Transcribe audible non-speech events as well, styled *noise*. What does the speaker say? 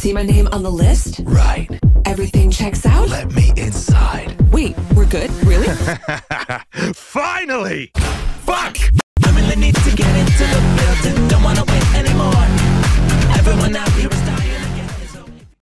See my name on the list? Right. Everything checks out? Let me inside. Wait, we're good? Really? *laughs* Finally! Fuck!